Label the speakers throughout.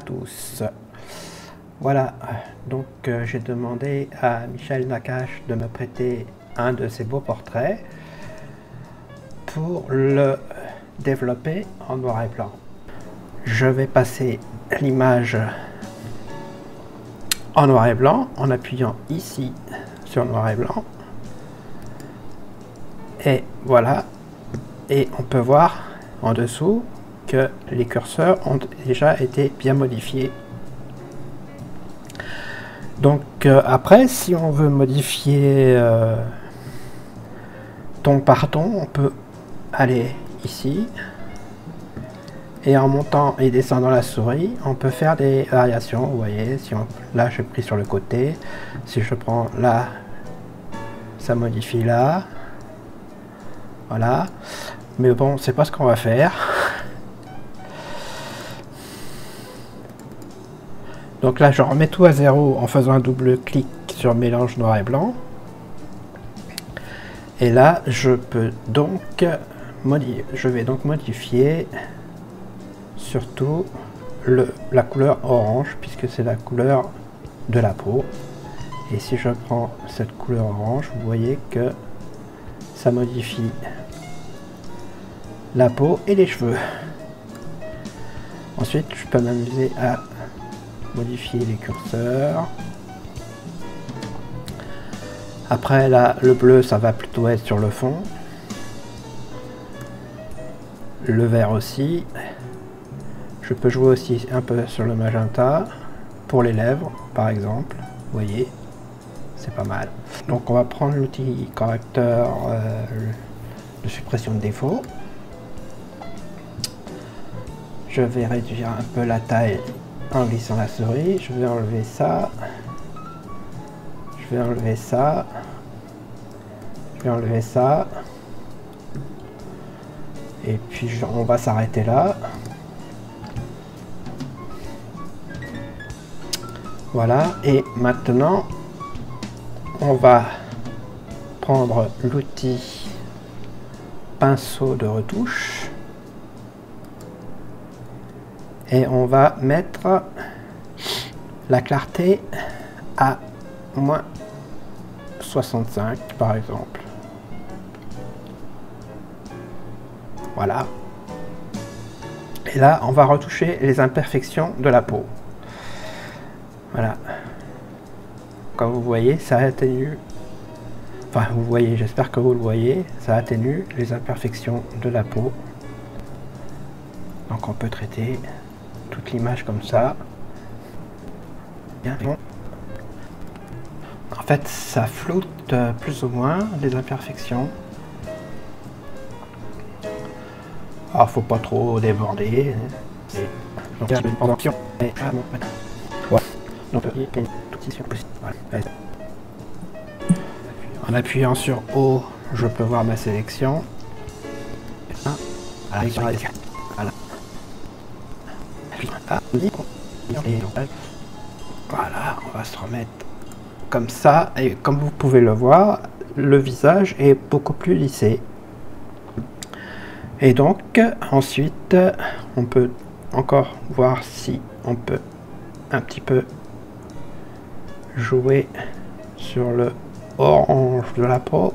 Speaker 1: tous. Voilà, donc euh, j'ai demandé à Michel Nakache de me prêter un de ses beaux portraits pour le développer en noir et blanc. Je vais passer l'image en noir et blanc en appuyant ici sur noir et blanc. Et voilà, et on peut voir en dessous les curseurs ont déjà été bien modifiés. Donc euh, après, si on veut modifier euh, ton par ton, on peut aller ici. Et en montant et descendant la souris, on peut faire des variations. Vous voyez, si on, là je pris sur le côté. Si je prends là, ça modifie là. Voilà. Mais bon, c'est pas ce qu'on va faire. Donc là, je remets tout à zéro en faisant un double clic sur mélange noir et blanc. Et là, je peux donc modifier, je vais donc modifier surtout la couleur orange puisque c'est la couleur de la peau. Et si je prends cette couleur orange, vous voyez que ça modifie la peau et les cheveux. Ensuite, je peux m'amuser à modifier les curseurs. Après, là, le bleu, ça va plutôt être sur le fond. Le vert aussi. Je peux jouer aussi un peu sur le magenta pour les lèvres, par exemple. Vous voyez, c'est pas mal. Donc, on va prendre l'outil correcteur euh, de suppression de défaut. Je vais réduire un peu la taille en glissant la souris. Je vais enlever ça. Je vais enlever ça. Je vais enlever ça. Et puis on va s'arrêter là. Voilà. Et maintenant, on va prendre l'outil pinceau de retouche et on va mettre la clarté à moins 65 par exemple. Voilà. Et là, on va retoucher les imperfections de la peau. Voilà. Comme vous voyez, ça atténue. Enfin, vous voyez, j'espère que vous le voyez, ça atténue les imperfections de la peau. Donc on peut traiter toute l'image comme ça. Bien, En fait, ça floute euh, plus ou moins les imperfections. Ah, faut pas trop déborder. En appuyant sur O, je peux voir ma sélection. Voilà, on va se remettre comme ça. Et comme vous pouvez le voir, le visage est beaucoup plus lissé. Et donc, ensuite, on peut encore voir si on peut un petit peu jouer sur le orange de la peau.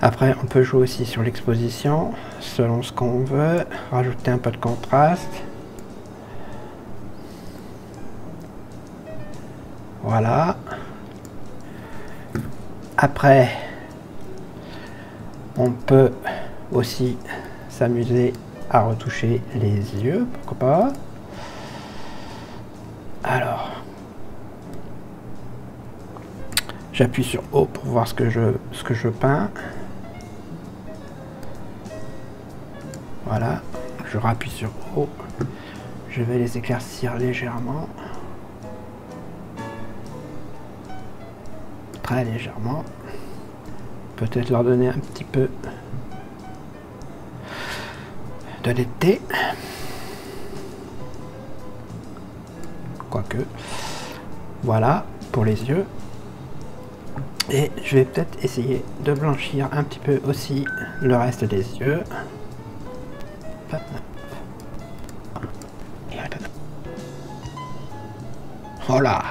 Speaker 1: Après, on peut jouer aussi sur l'exposition, selon ce qu'on veut, rajouter un peu de contraste. Voilà. Après, on peut aussi s'amuser à retoucher les yeux, pourquoi pas. Alors, j'appuie sur O pour voir ce que je, ce que je peins. Voilà, je rappuie sur O. Je vais les éclaircir légèrement. Très légèrement. Peut-être leur donner un petit peu de netteté. Quoique. Voilà pour les yeux. Et je vais peut-être essayer de blanchir un petit peu aussi le reste des yeux. Voilà.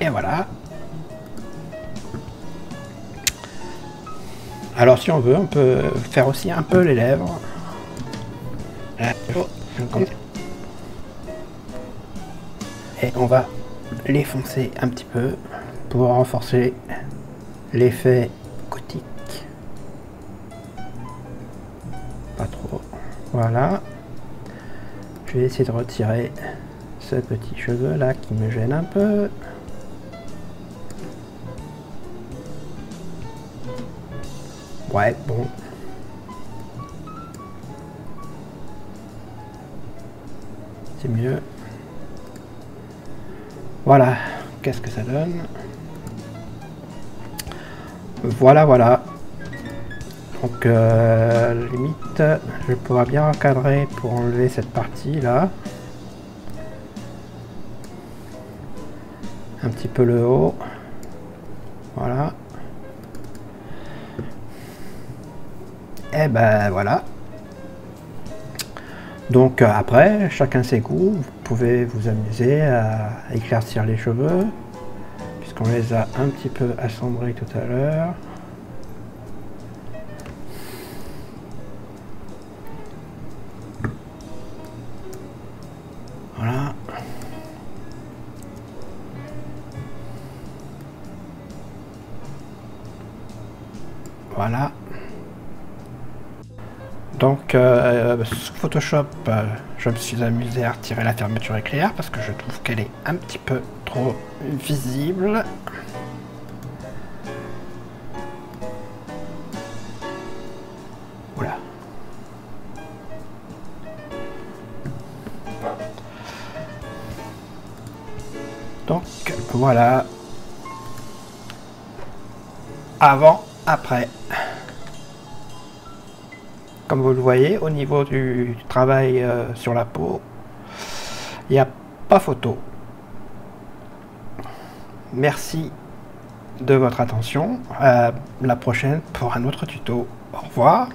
Speaker 1: Et voilà. Alors si on veut, on peut faire aussi un peu les lèvres. Et on va les foncer un petit peu pour renforcer l'effet gothique. Pas trop. Voilà. Je vais essayer de retirer ce petit cheveu là qui me gêne un peu. Ouais, bon. C'est mieux. Voilà. Qu'est-ce que ça donne? Voilà, voilà. Donc, euh, limite, je pourrais bien encadrer pour enlever cette partie-là. Un petit peu le haut. Voilà. Et eh ben voilà. Donc euh, après, chacun ses goûts, vous pouvez vous amuser à éclaircir les cheveux, puisqu'on les a un petit peu assombris tout à l'heure. Voilà. Voilà. Donc, euh, Photoshop, euh, je me suis amusé à retirer la fermeture éclair parce que je trouve qu'elle est un petit peu trop visible. Oula. Donc, voilà. Avant, après. Comme vous le voyez, au niveau du travail euh, sur la peau, il n'y a pas photo. Merci de votre attention. À la prochaine pour un autre tuto. Au revoir.